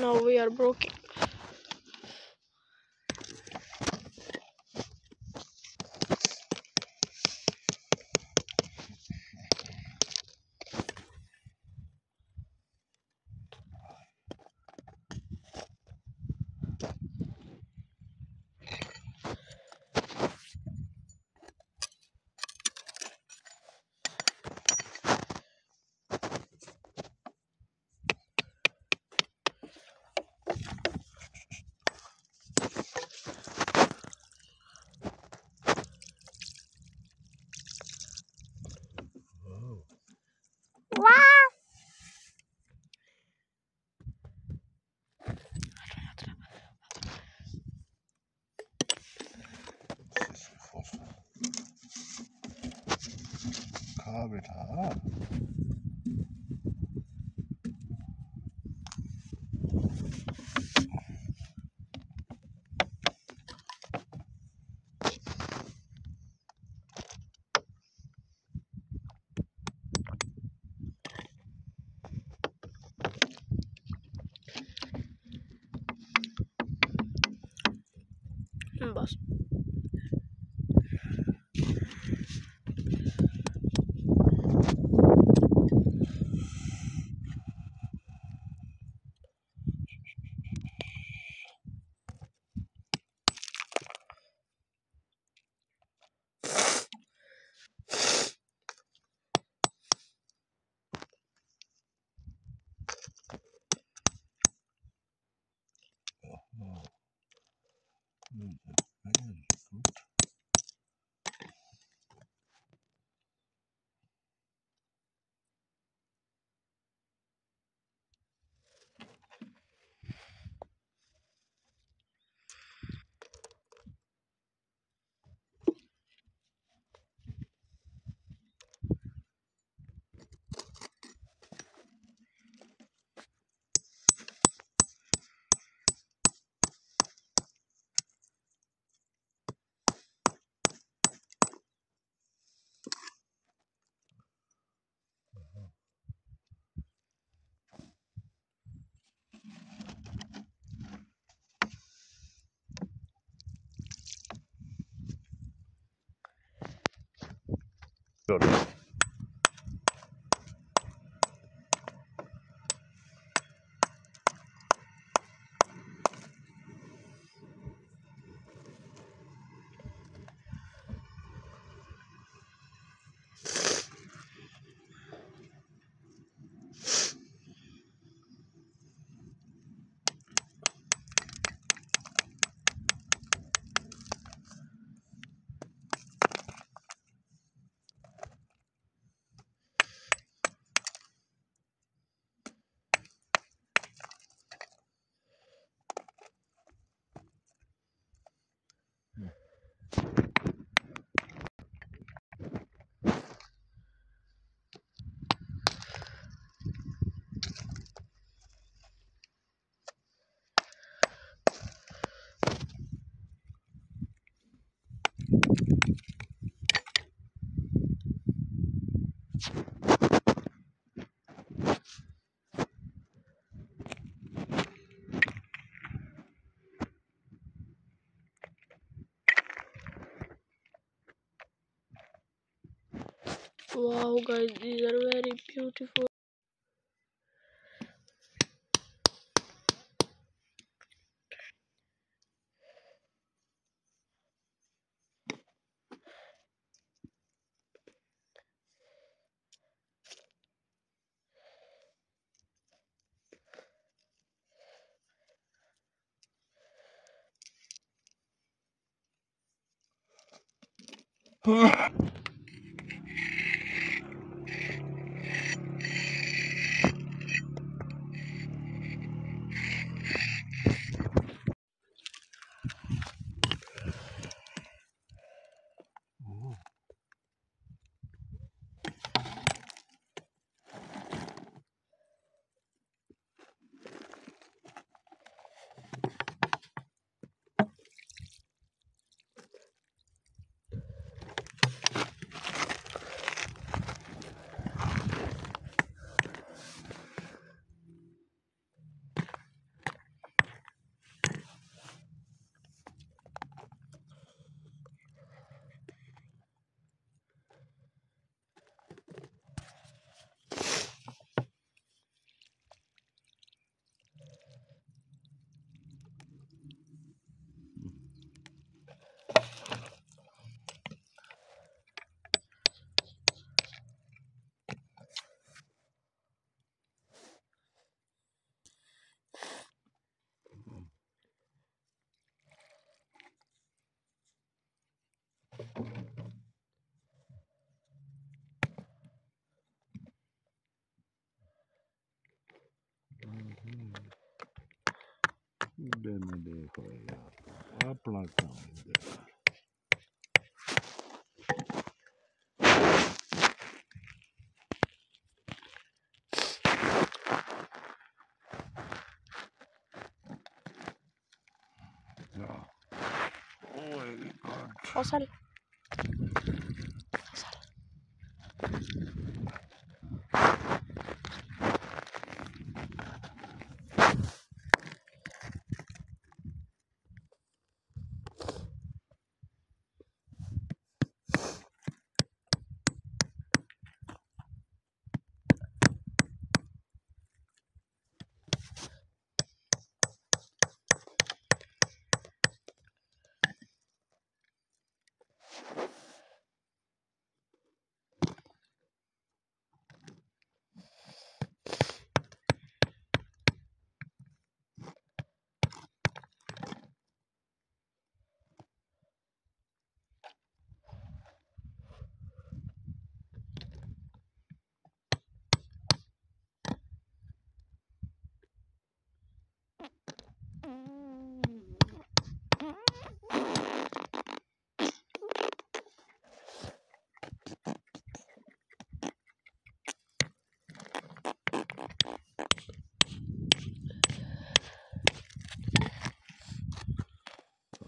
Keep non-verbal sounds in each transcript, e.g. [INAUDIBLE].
Now we are broken. खा Oh. Wow, guys, these are very beautiful. [LAUGHS] DMD foi a plantão dela. Oh, sorry.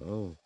Oh.